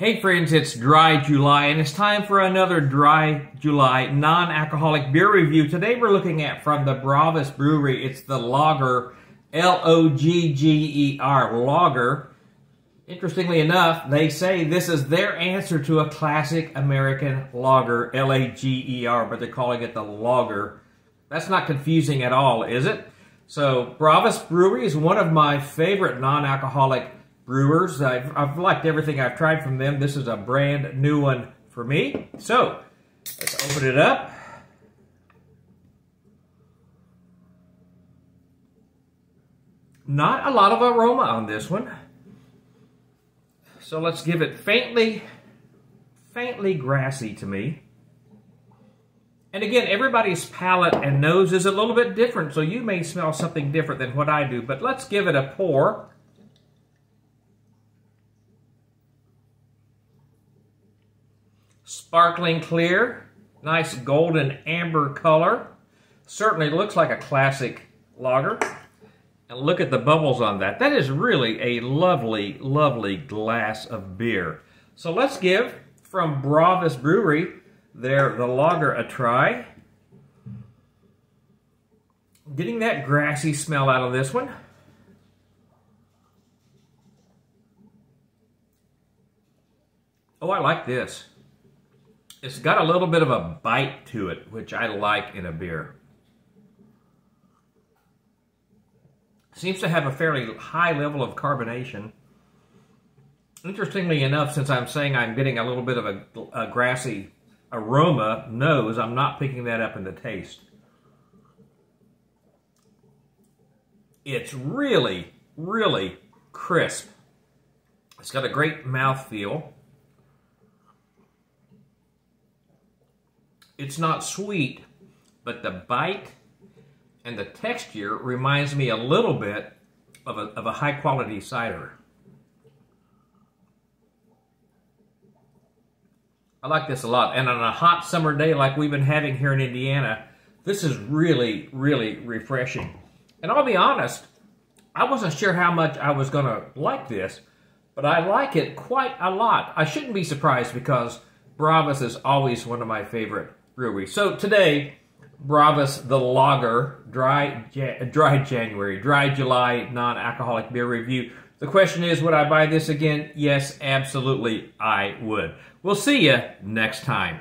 Hey friends, it's Dry July and it's time for another Dry July non-alcoholic beer review. Today we're looking at from the Bravus Brewery. It's the Logger, L-O-G-G-E-R, Logger. Interestingly enough, they say this is their answer to a classic American lager, L-A-G-E-R, but they're calling it the Logger. That's not confusing at all, is it? So Bravus Brewery is one of my favorite non-alcoholic brewers. I've, I've liked everything I've tried from them. This is a brand new one for me. So, let's open it up. Not a lot of aroma on this one. So let's give it faintly, faintly grassy to me. And again, everybody's palate and nose is a little bit different, so you may smell something different than what I do. But let's give it a pour. Sparkling clear, nice golden amber color. Certainly looks like a classic lager. And look at the bubbles on that. That is really a lovely, lovely glass of beer. So let's give from Bravus Brewery their the Logger a try. Getting that grassy smell out of this one. Oh, I like this. It's got a little bit of a bite to it, which I like in a beer. Seems to have a fairly high level of carbonation. Interestingly enough, since I'm saying I'm getting a little bit of a, a grassy aroma nose, I'm not picking that up in the taste. It's really, really crisp. It's got a great mouth feel. It's not sweet, but the bite and the texture reminds me a little bit of a, of a high quality cider. I like this a lot. And on a hot summer day like we've been having here in Indiana, this is really, really refreshing. And I'll be honest, I wasn't sure how much I was going to like this, but I like it quite a lot. I shouldn't be surprised because Bravus is always one of my favorite brewery. So today, Bravus the Logger Dry Dry January, Dry July non-alcoholic beer review. The question is, would I buy this again? Yes, absolutely, I would. We'll see you next time.